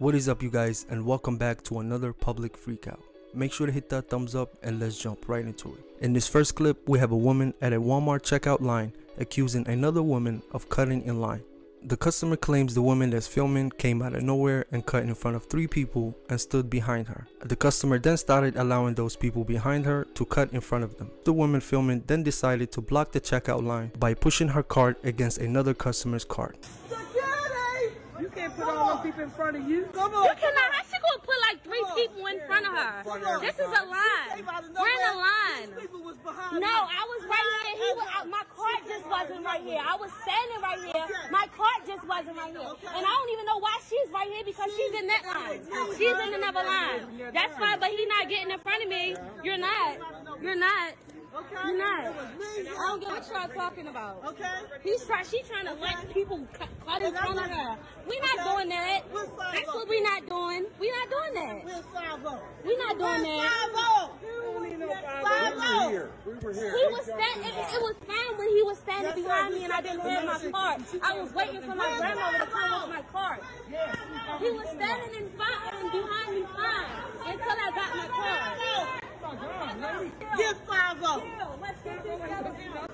What is up you guys and welcome back to another public freakout. Make sure to hit that thumbs up and let's jump right into it. In this first clip we have a woman at a Walmart checkout line accusing another woman of cutting in line. The customer claims the woman that's filming came out of nowhere and cut in front of three people and stood behind her. The customer then started allowing those people behind her to cut in front of them. The woman filming then decided to block the checkout line by pushing her cart against another customer's cart. You can't put all those people in front of you. Come You cannot. How she gonna put like three people in front of her? This is a line. We're in a line. People was behind No, I was right here. He was, my cart just wasn't right here. I was standing right here. My cart just wasn't right here. And I don't even know why she's right here because she's in that line. She's in another line. That's fine, but he's not getting in front of me. You're not. You're not. Okay? You're not. It was me. I don't get what y'all talking about. Okay? He's trying. She trying to let people cut, cut in front of her. We not doing that. That's what we not doing. We not doing that. We're five oh. We not doing that. Five oh. Five oh. We were here. He was standing. It, it was fine when he was standing behind me and I didn't have my cart. I was waiting for my grandmother to come with my cart. He was standing in front and behind me fine until I got my cart. Give five oh. Give five oh.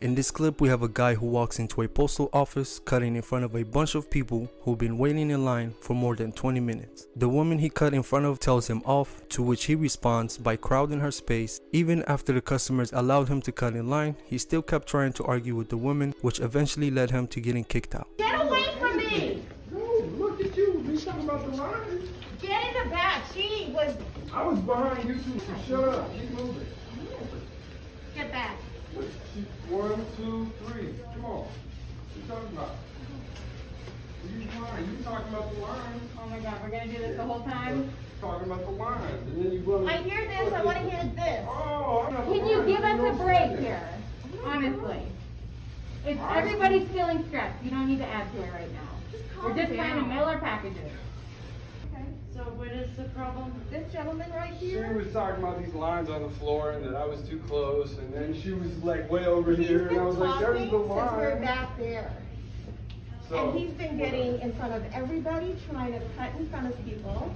In this clip we have a guy who walks into a postal office cutting in front of a bunch of people who've been waiting in line for more than 20 minutes. The woman he cut in front of tells him off to which he responds by crowding her space. Even after the customers allowed him to cut in line, he still kept trying to argue with the woman which eventually led him to getting kicked out. Get away from me! No, look at you. We talking about the line. Get in the back. She was. I was behind you two. So shut up. Keep moving. Get back. What, One, two, three. Come on. What you talking about? You lying? You talking about the line? Oh my god, we're gonna do this the whole time? Talking about the line. And then you run. I hear this, I wanna hear this. Oh, I'm not Can you give us a break say here? Honestly. It's, I- everybody's feeling stressed. You don't need to add to it right now. We're just trying to mail our packages. So what is the problem? This gentleman right here? She was talking about these lines on the floor and that I was too close, and then she was like way over He's here, and I was like, "There's since we're back there. So, And he's been getting in front of everybody, trying to cut in front of people.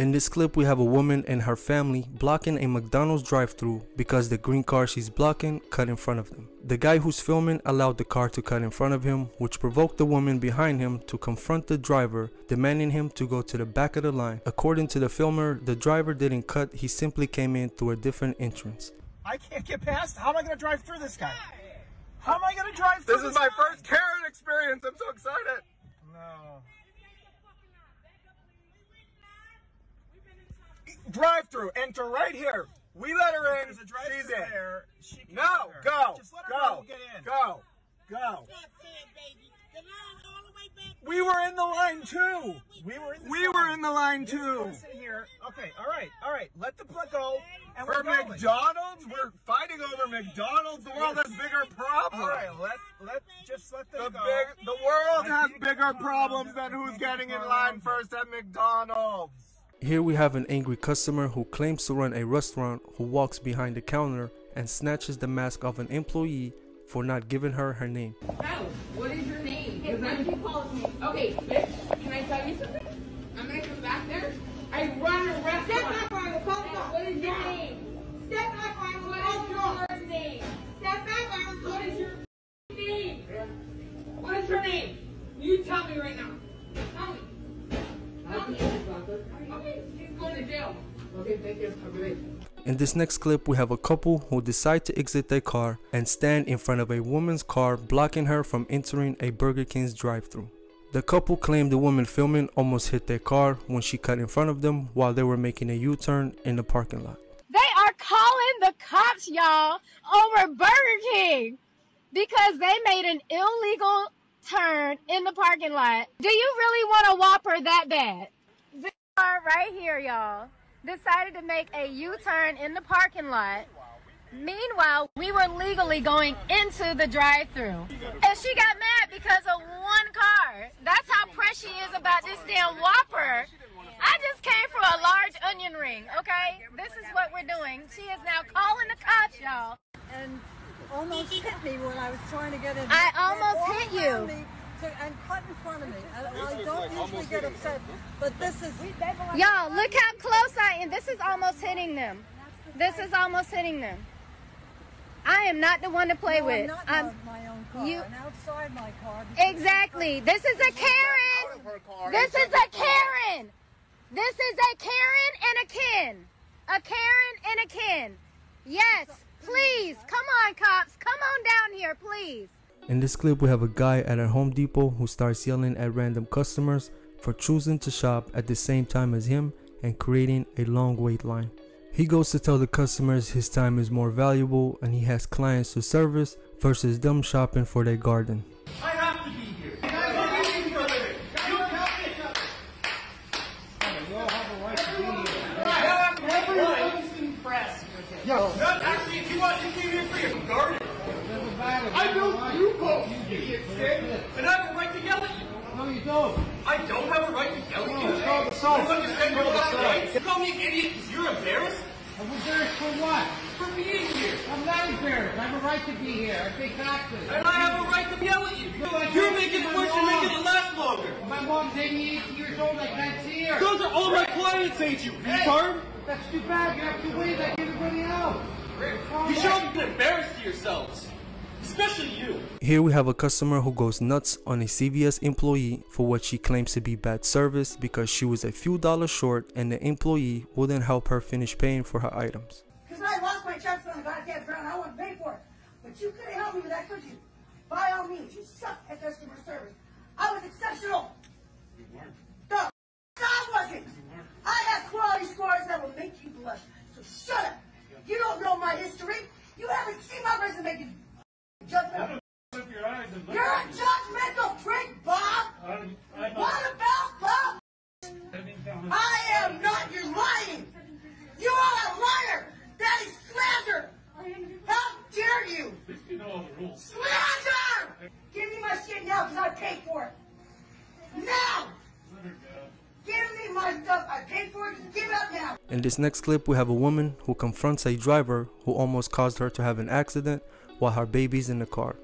In this clip we have a woman and her family blocking a McDonald's drive-thru because the green car she's blocking cut in front of them. The guy who's filming allowed the car to cut in front of him which provoked the woman behind him to confront the driver demanding him to go to the back of the line. According to the filmer, the driver didn't cut, he simply came in through a different entrance. I can't get past. How am I going to drive through this guy? How am I going to drive through this this is my guy? first Karen experience. I'm so excited. No. Drive through. Enter right here. We let her in. There's a drive She's in. there. She can No. enter. Go. Just let her Go. go. Get in. Go. Go. We were in the line too. We were in. This We were in the line This too. person here. Okay. All right. All right. Let the blood go. And For we're. McDonald's, we're fighting over McDonald's. The world has bigger problems. All right. Let let just let them The go. big, the world I has bigger problems than who's getting in line first at McDonald's. Here we have an angry customer who claims to run a restaurant who walks behind the counter and snatches the mask of an employee for not giving her her name. Oh, what is your name? Because I'm Okay, bitch, can I tell you something? I'm gonna come back there. I run a restaurant. Step back, Ryan. Calm down. What is your name? Step back, Ryan. What Calm is your name? Step back, Ryan. What is your name? What is your name? You tell me right now. Tell me. Tell me. Okay, she's going. Okay, thank you. Have a good day. In this next clip, we have a couple who decide to exit their car and stand in front of a woman's car, blocking her from entering a Burger King's drive-thru. The couple claimed the woman filming almost hit their car when she cut in front of them while they were making a U-turn in the parking lot. They are calling the cops, y'all, over Burger King because they made an illegal turn in the parking lot. Do you really want a Whopper that bad? Right here, y'all. Decided to make a U-turn in the parking lot. Meanwhile, we were legally going into the drive-through. And she got mad because of one car. That's how pressed she is about this damn Whopper. I just came for a large onion ring, okay? This is what we're doing. She is now calling the cops, y'all. and almost hit me when I was trying to get in. I almost hit you. Me, to, and cut in front of me. And I don't usually get upset, but this is. Y'all, look how close I am. This is almost hitting them. This is almost hitting them. I am not the one to play No, with. I'm not I'm my, my own car. you- and outside my car. because- exactly. This is a Karen. This is a Karen. This is a Karen and a Ken. A Karen and a Ken. Yes, please. Uh, Come on, cops. Come on down here, please. In this clip, we have a guy at a Home Depot who starts yelling at random customers for choosing to shop at the same time as him and creating a long wait line. He goes to tell the customers his time is more valuable and he has clients to service versus them shopping for their garden. I have to be here. I have to be here for a living. You don't have to. Everyone's impressed. Yo. Actually, if you want, you came here for your garden. I built you folks, you idiots, kid. And I have a right to yell at you. No, you don't. I don't have a right to yell at you. No, it's called assault. You understand you're not right? You call me an idiot because you're embarrassed? I'm embarrassed for what? For being here. I'm not embarrassed. I have a right to be here. I pay taxes. And I have a right to yell at you. You're making it worse and making it last longer. My mom's 88 years old. I can't see her. Those are all my clients, ain't you, Hey, retard? That's too bad. You have to wait like everybody else. You should be embarrassed to yourselves. Especially you. Here we have a customer who goes nuts on a CVS employee for what she claims to be bad service because she was a few dollars short and the employee wouldn't help her finish paying for her items. Because I lost my checks on the goddamn ground. I want to pay for it. But you couldn't help me with that, could you? By all means, you suck at customer service. I was exceptional. You weren't. No, I wasn't. I had quality scores that will make you blush. So shut up. You don't know my history. You haven't seen my resume. You f- judgmental. You're a judgmental prick, Bob. What about Bob? I am not. You're lying. You are a liar. That is slander. How dare you? Slander! Give me my shit now because I paid for it. Now! Give me my stuff. I paid for it. Give it up now. In this next clip, we have a woman who confronts a driver who almost caused her to have an accident while her baby's in the car.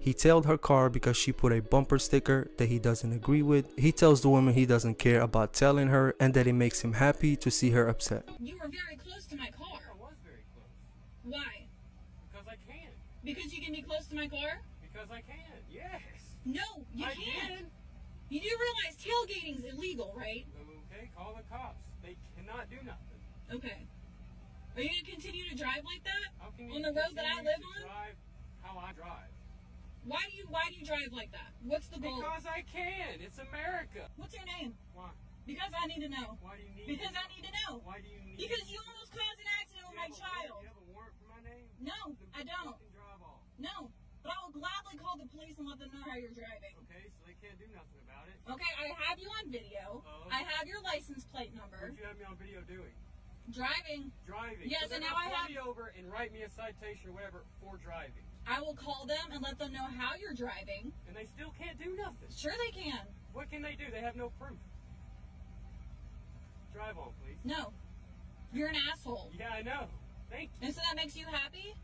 He tailed her car because she put a bumper sticker that he doesn't agree with. He tells the woman he doesn't care about telling her and that it makes him happy to see her upset. You were very close to my car. I was very close. Why? Because I can. Because you can be close to my car? Because I can. Yes. No, you I can't. can. You do realize tailgating's illegal, right? Okay, call the cops. They cannot do nothing. Okay. Are you gonna continue to drive like that How can you on the road that I live on? Drive how I drive. Why do you Why do you drive like that? What's the goal? Because I can. It's America. What's your name? Why? Because I need to know. Why do you need? Because? I need to know. Why do you need? Because you almost caused an accident with my child. warrant- You have a warrant for my name? No, Then I don't. drive off. No, but I will gladly call the police and let them know how you're driving. Okay, so they can't do nothing about it. Okay, I have you on video. Oh. I have your license plate number. What'd you have me on video doing? Driving. Driving. Yes, so and now I have- me over and write me a citation or whatever for driving, I will call them and let them know how you're driving. and they still can't do nothing. Sure, they can. What can they do? They have no proof. Drive on, please. No, you're an asshole. Yeah, I know. Thank you. And so that makes you happy?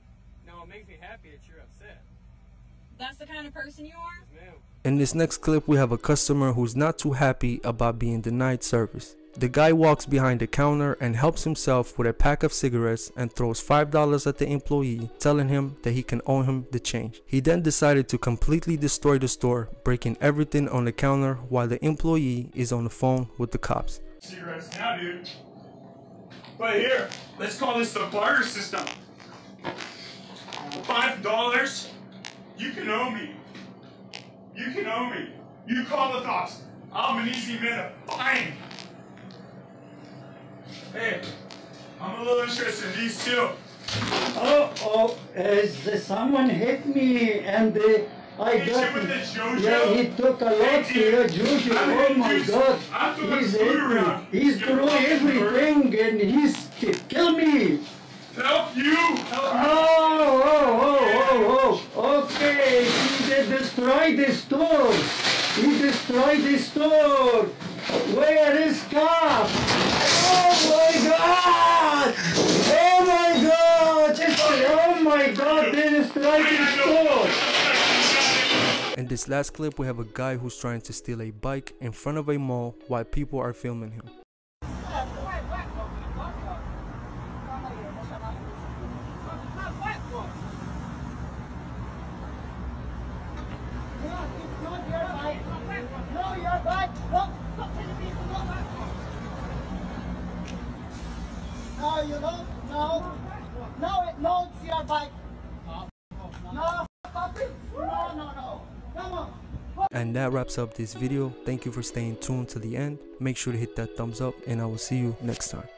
No, it makes me happy that you're upset. That's the kind of person you are? Yes. In this next clip, we have a customer who's not too happy about being denied service. The guy walks behind the counter and helps himself with a pack of cigarettes and throws $5 at the employee, telling him that he can owe him the change. He then decided to completely destroy the store, breaking everything on the counter while the employee is on the phone with the cops. cigarettes now, dude. But here, let's call this the barter system. Five dollars, you can owe me. You can owe me. You call the cops. I'm an easy man to find. Hey, I'm a little interested in these too. Oh, oh, is someone hit me and uh, I got you with the? Yeah, he took a lot dude, Jojo. I'm Oh my God, he's me. He's through everything and he's ki- kill me. Help you! Help Oh, oh, destroy the store. He destroyed the store. Where is cop? Oh my God! Oh my God! Oh my God! Oh they destroyed the store. In this last clip, we have a guy who's trying to steal a bike in front of a mall while people are filming him. No, you don't. No. No, no, your bike. No. No, no, no. Come on. And that wraps up this video. Thank you for staying tuned to the end. Make sure to hit that thumbs up and I will see you next time.